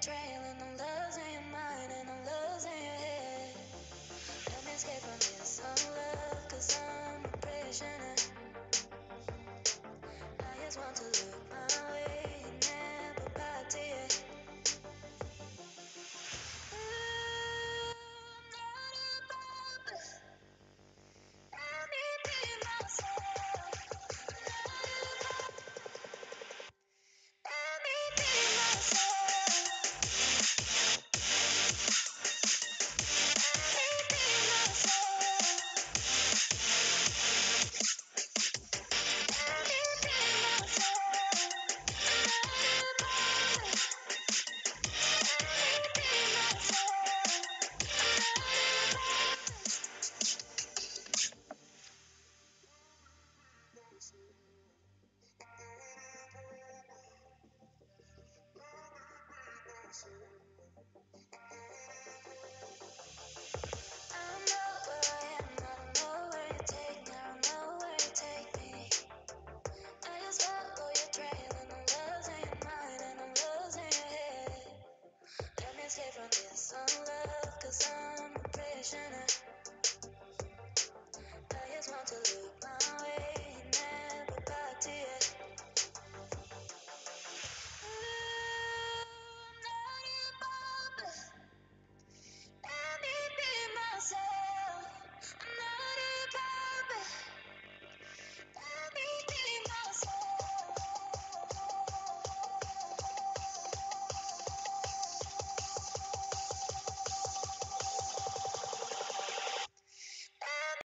trail and I'm losing your mind and I'm losing your head. Let me escape from this love, cause I'm a prisoner. I just want to look Want to look my way